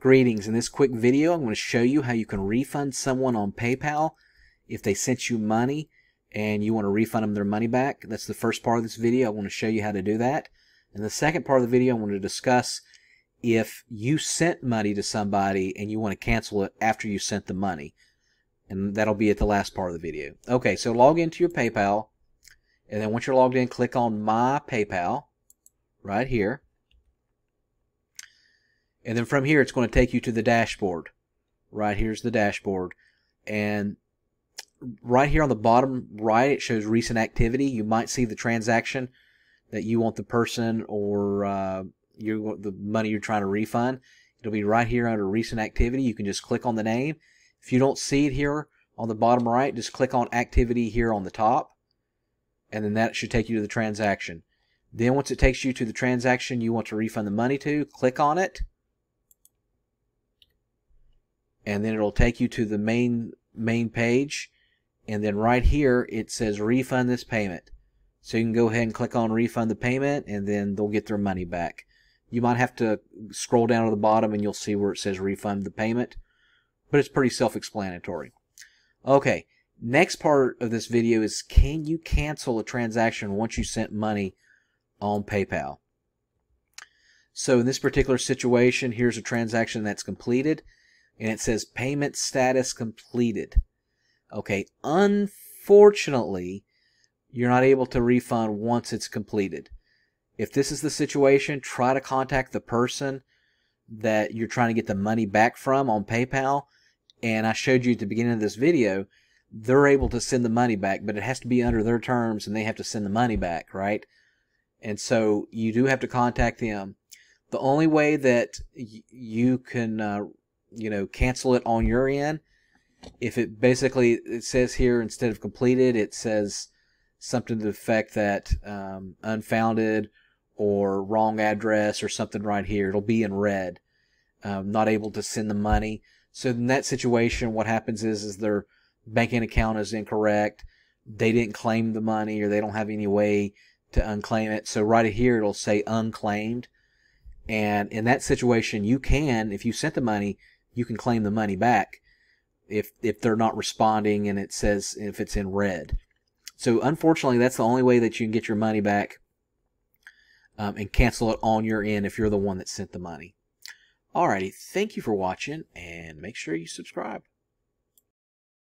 Greetings. In this quick video, I'm going to show you how you can refund someone on PayPal if they sent you money and you want to refund them their money back. That's the first part of this video. I want to show you how to do that. In the second part of the video, I want to discuss if you sent money to somebody and you want to cancel it after you sent the money. And that'll be at the last part of the video. Okay, so log into your PayPal. And then once you're logged in, click on My PayPal right here. And then from here, it's going to take you to the dashboard. Right here's the dashboard. And right here on the bottom right, it shows recent activity. You might see the transaction that you want the person or uh, you the money you're trying to refund. It'll be right here under recent activity. You can just click on the name. If you don't see it here on the bottom right, just click on activity here on the top. And then that should take you to the transaction. Then once it takes you to the transaction you want to refund the money to, click on it and then it'll take you to the main main page. And then right here it says refund this payment. So you can go ahead and click on refund the payment and then they'll get their money back. You might have to scroll down to the bottom and you'll see where it says refund the payment but it's pretty self-explanatory. Okay next part of this video is can you cancel a transaction once you sent money on PayPal? So in this particular situation here's a transaction that's completed and it says payment status completed. Okay, unfortunately, you're not able to refund once it's completed. If this is the situation, try to contact the person that you're trying to get the money back from on PayPal. And I showed you at the beginning of this video, they're able to send the money back, but it has to be under their terms and they have to send the money back, right? And so you do have to contact them. The only way that you can uh, you know, cancel it on your end. If it basically it says here instead of completed, it says something to the effect that um, unfounded or wrong address or something right here. It'll be in red. Um, not able to send the money. So in that situation, what happens is is their banking account is incorrect. They didn't claim the money or they don't have any way to unclaim it. So right here it'll say unclaimed. And in that situation, you can, if you sent the money, you can claim the money back if if they're not responding and it says if it's in red. So unfortunately, that's the only way that you can get your money back um, and cancel it on your end if you're the one that sent the money. Alrighty, thank you for watching and make sure you subscribe.